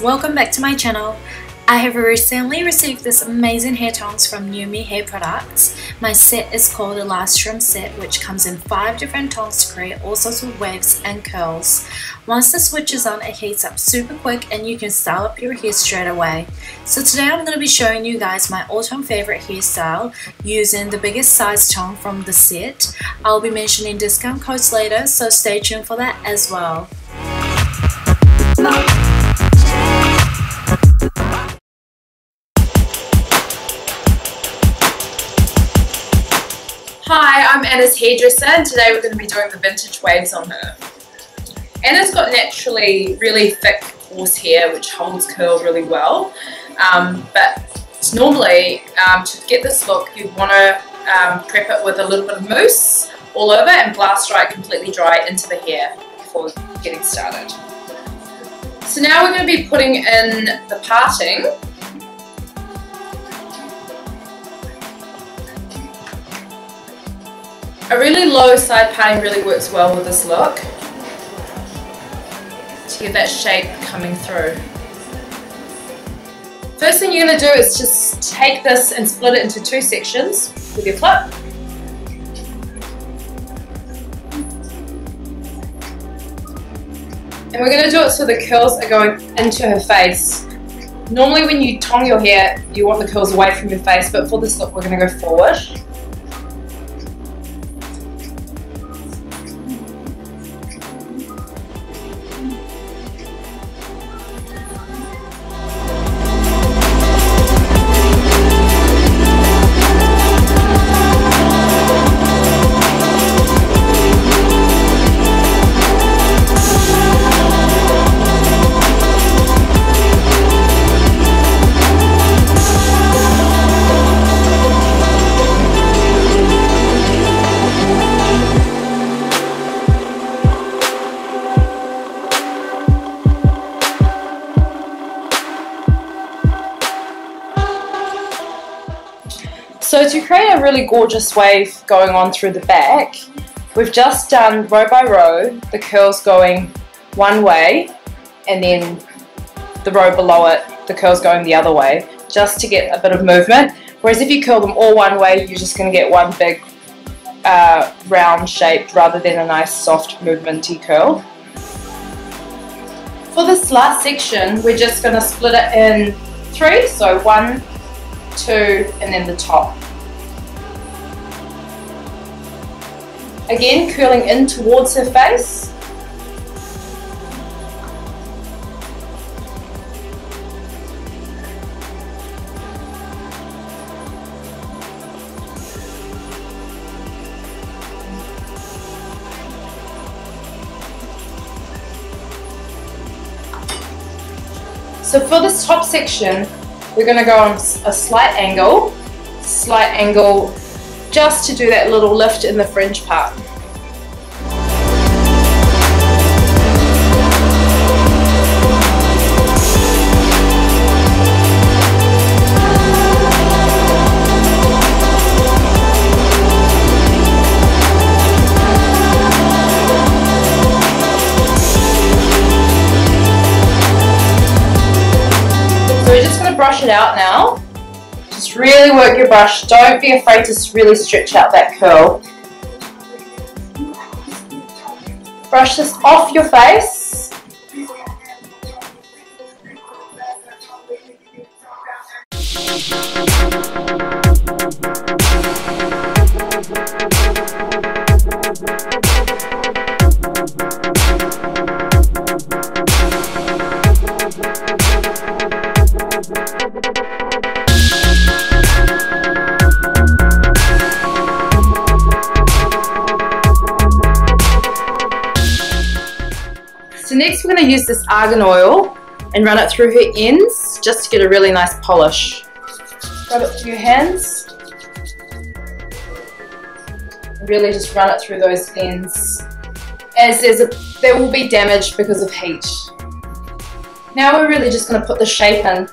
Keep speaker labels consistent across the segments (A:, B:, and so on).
A: welcome back to my channel. I have recently received this amazing hair tongs from Nu.Me Hair Products. My set is called the Lustrum Set which comes in 5 different tongs to create all sorts of waves and curls. Once the switch is on it heats up super quick and you can style up your hair straight away. So today I'm going to be showing you guys my all-time favorite hairstyle using the biggest size tong from the set. I'll be mentioning discount codes later so stay tuned for that as well.
B: Anna's hairdresser and today we're going to be doing the vintage waves on her. Anna's got naturally really thick horse hair which holds curl really well um, but normally um, to get this look you want to um, prep it with a little bit of mousse all over and blast dry it completely dry into the hair before getting started. So now we're going to be putting in the parting A really low side parting really works well with this look to get that shape coming through. First thing you're going to do is just take this and split it into two sections with your clip. And we're going to do it so the curls are going into her face. Normally when you tong your hair, you want the curls away from your face, but for this look we're going to go forward. So to create a really gorgeous wave going on through the back, we've just done row by row, the curls going one way, and then the row below it, the curls going the other way, just to get a bit of movement. Whereas if you curl them all one way, you're just going to get one big uh, round shape rather than a nice soft movementy curl. For this last section, we're just going to split it in three, so one, two, and then the top. Again, curling in towards her face. So for this top section, we're to go on a slight angle, slight angle just to do that little lift in the fringe part. It out now. Just really work your brush. Don't be afraid to really stretch out that curl. Brush this off your face. So next we're going to use this argan oil and run it through her ends just to get a really nice polish. Rub it through your hands. Really just run it through those ends as there's a, there will be damage because of heat. Now we're really just going to put the shape in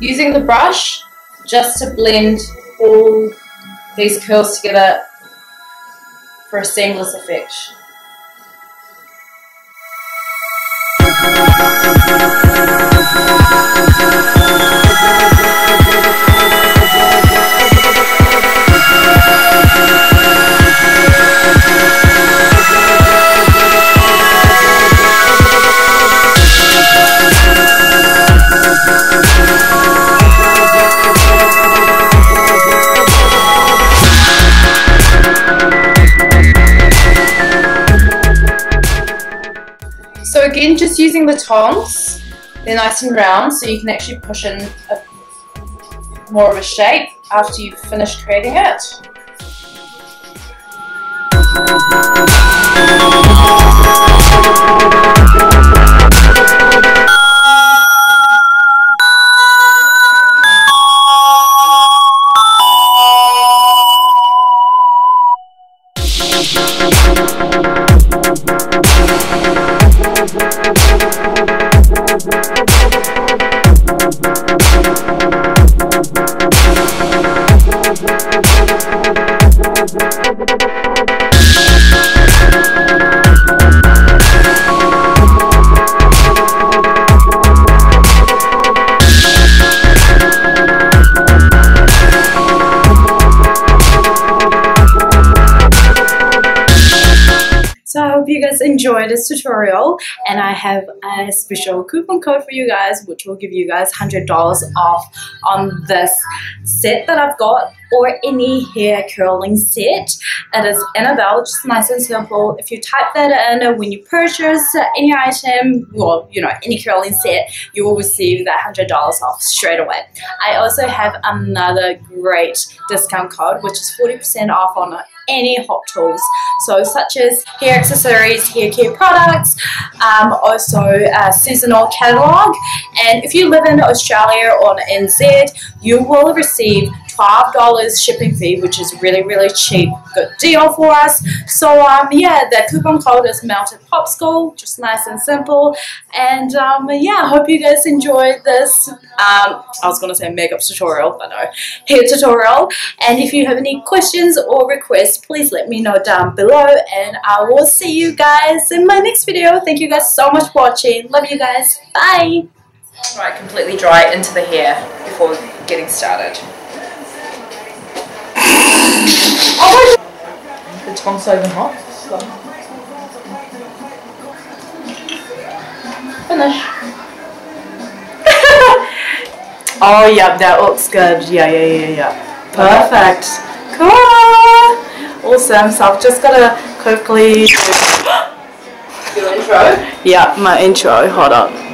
B: using the brush just to blend all these curls together for a seamless effect. Again, just using the tongs, they're nice and round, so you can actually push in a, more of a shape after you've finished creating it.
A: Enjoyed this tutorial and I have a special coupon code for you guys which will give you guys $100 off on this set that I've got or any hair curling set. It is Annabell, just nice and simple. If you type that in when you purchase any item, well, you know, any curling set, you will receive that $100 off straight away. I also have another great discount code which is 40% off on any hot tools so such as hair accessories hair care products um, also a seasonal catalog and if you live in Australia or NZ you will receive $12 shipping fee, which is really, really cheap. Good deal for us. So, um, yeah, the coupon code is Melted Popsicle, just nice and simple. And, um, yeah, I hope you guys enjoyed this, um, I was going to say makeup tutorial, but no, hair tutorial. And if you have any questions or requests, please let me know down below. And I will see you guys in my next video. Thank you guys so much for watching. Love you guys. Bye.
B: Right, completely dry into the hair before getting started. Tongue's not even hot. Finish.
A: Oh, yep, that looks good. Yeah, yeah, yeah, yeah. Perfect. Cool. Awesome. So I've just got to quickly.
B: Your intro.
A: Yeah, my intro. Hold up.